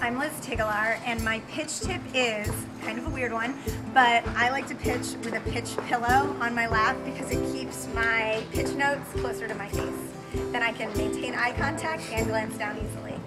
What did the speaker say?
I'm Liz Tigelaar, and my pitch tip is kind of a weird one, but I like to pitch with a pitch pillow on my lap because it keeps my pitch notes closer to my face. Then I can maintain eye contact and glance down easily.